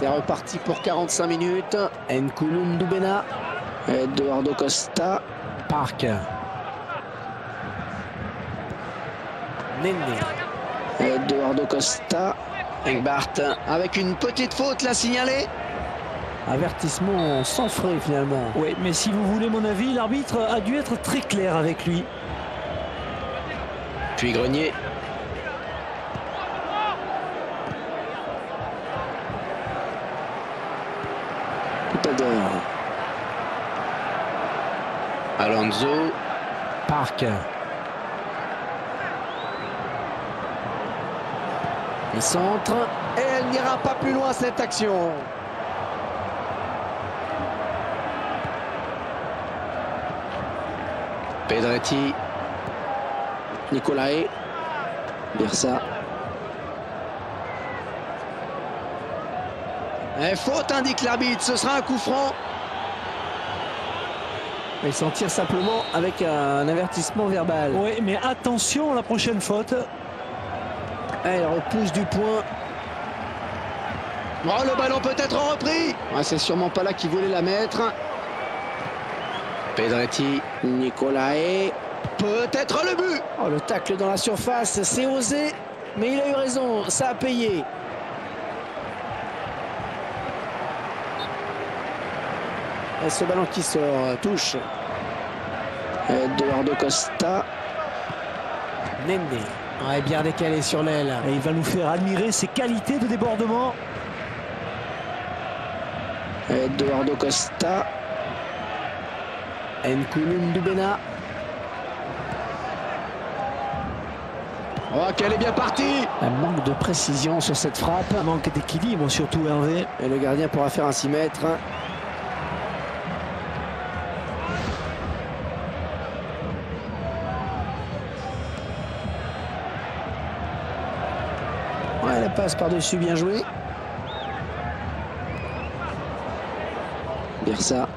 C'est reparti pour 45 minutes. Nkulun Dubena. Eduardo Costa. Park. Nene. Eduardo Costa. Engbart avec une petite faute la signalée. Avertissement sans frais finalement. Oui, mais si vous voulez mon avis, l'arbitre a dû être très clair avec lui. Puis Grenier. Coutador. Alonso. Park. Le centre. Et elle n'ira pas plus loin cette action. Pedretti. Nicolae. Birsa. Et faute indique l'arbitre, ce sera un coup franc. Il s'en tire simplement avec un avertissement verbal. Oui, mais attention à la prochaine faute. Elle repousse du point. Oh, le ballon peut être repris. Ah, c'est sûrement pas là qu'il voulait la mettre. Pedretti, Nicolae. Peut-être le but. Oh, le tacle dans la surface, c'est osé, mais il a eu raison, ça a payé. Ce ballon qui sort, touche. Eduardo Costa. Nene. Ouais, bien décalé sur l'aile. Et il va nous faire admirer ses qualités de débordement. Eduardo Costa. Nkulun Dubena. Oh, qu'elle est bien partie Un manque de précision sur cette frappe. Un manque d'équilibre surtout, Hervé. Et le gardien pourra faire un 6 mètres. Passe par-dessus, bien joué. Birsa.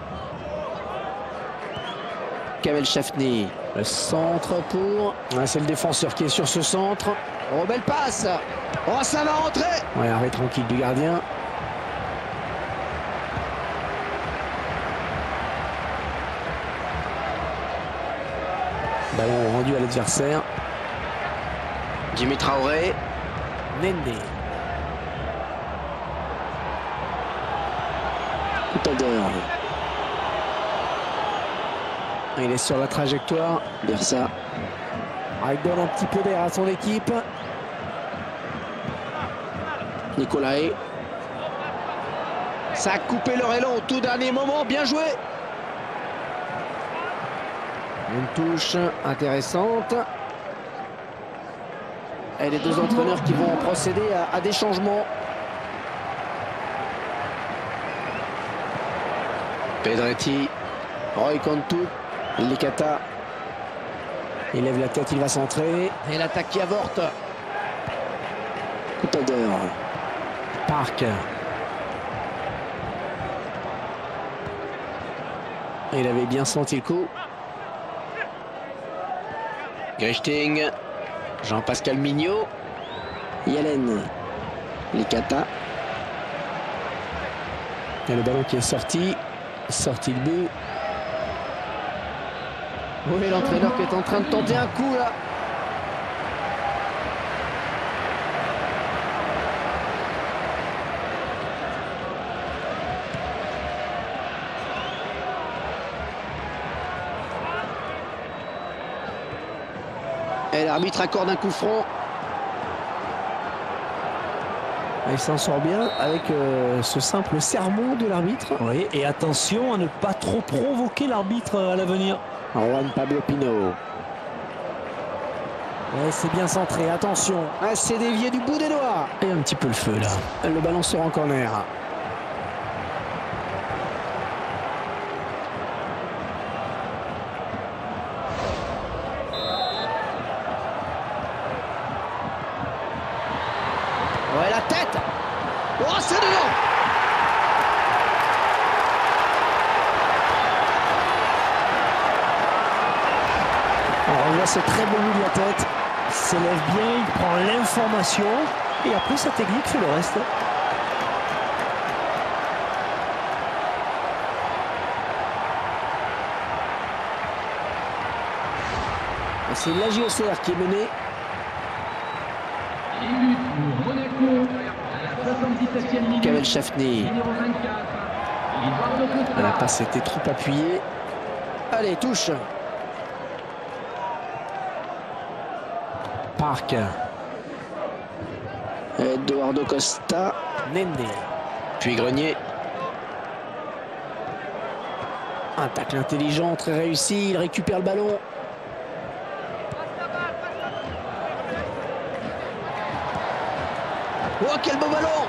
Kamel. Le centre pour. Ouais, c'est le défenseur qui est sur ce centre. Oh, belle passe Oh, ça va rentrer Ouais, arrêt tranquille du gardien. Ballon rendu à l'adversaire. Jimmy Traoré. Coutador. Il est sur la trajectoire. Birsa. Ah, il donne un petit peu d'air à son équipe. Nicolae. Ça a coupé leur élan au tout dernier moment. Bien joué Une touche intéressante. Et les deux entraîneurs qui vont procéder à, des changements. Pedretti. Roy Cantu. Licata. Il lève la tête, il va centrer. Et l'attaque qui avorte. Coutador. Park. Il avait bien senti le coup. Grichting. Jean-Pascal Mignot. Yellen. Licata. Et le ballon qui est sorti. Sorti le but. Oui, l'entraîneur qui est en train de tenter un coup là. Et l'arbitre accorde un coup franc. Il s'en sort bien avec euh, ce simple sermon de l'arbitre. Oui, et attention à ne pas trop provoquer l'arbitre à l'avenir. Juan Pablo Pino. Ouais, c'est bien centré, attention. Ah, c'est dévié du bout des doigts. Et un petit peu le feu là. Le ballon sort en corner. On voit ce très beau bout de la tête. Il s'élève bien, il prend l'information et après sa technique fait le reste. C'est l'AGOCR qui est menée Kavel Chafni. La passe était trop appuyée. Allez, touche. Park. Eduardo Costa. Nende. Puis Grenier. Un tacle intelligent, très réussi. Il récupère le ballon. Oh, quel beau ballon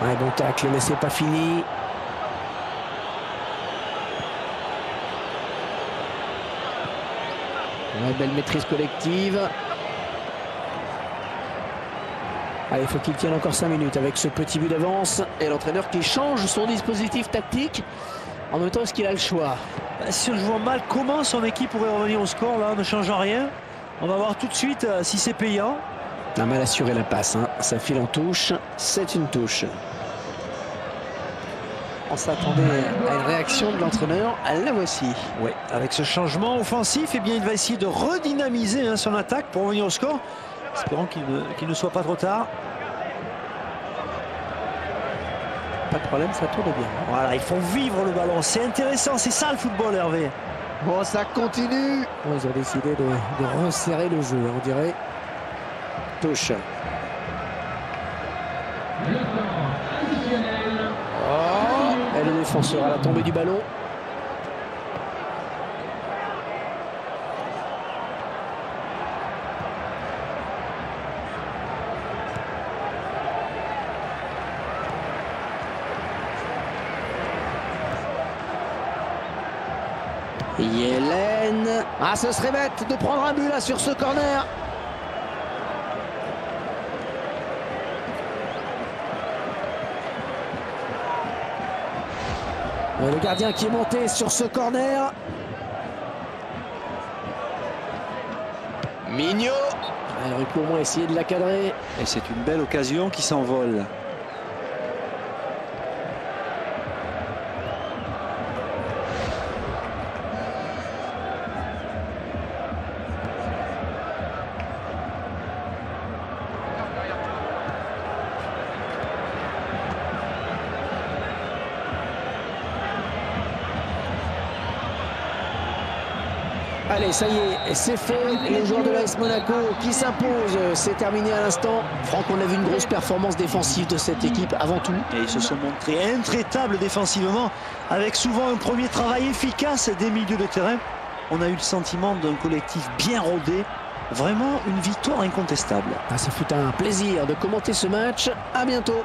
Un bon tacle, mais c'est pas fini. Ouais, belle maîtrise collective. Allez, il faut qu'il tienne encore 5 minutes avec ce petit but d'avance. Et l'entraîneur qui change son dispositif tactique. En même temps, est-ce qu'il a le choix? Bah, Si on joue mal, comment son équipe pourrait revenir au score là, ne change rien On va voir tout de suite euh, si c'est payant. A mal assuré la passe, hein. ça file en touche, c'est une touche. On s'attendait à une réaction de l'entraîneur, la voici. Oui, avec ce changement offensif, eh bien, il va essayer de redynamiser hein, son attaque pour revenir au score. Espérons qu'il ne, soit pas trop tard. Pas de problème, ça tourne bien. Voilà, ils font vivre le ballon. C'est intéressant, c'est ça le football, Hervé. Bon, ça continue. ils ont décidé de, resserrer le jeu, on dirait. Touche. Oh, et le défenseur à la tombée du ballon. Yellen. Ah, ce serait bête de prendre un but là sur ce corner. Le gardien qui est monté sur ce corner. Mignot. Il aurait pu au moins essayer de la cadrer. Et c'est une belle occasion qui s'envole. Allez, ça y est, c'est fait. Les joueurs de l'AS Monaco qui s'imposent. C'est terminé à l'instant. Franck, on a vu une grosse performance défensive de cette équipe avant tout. Et ils se sont montrés intraitables défensivement, avec souvent un premier travail efficace des milieux de terrain. On a eu le sentiment d'un collectif bien rodé. Vraiment une victoire incontestable. Ah, ça fut un plaisir de commenter ce match. À bientôt.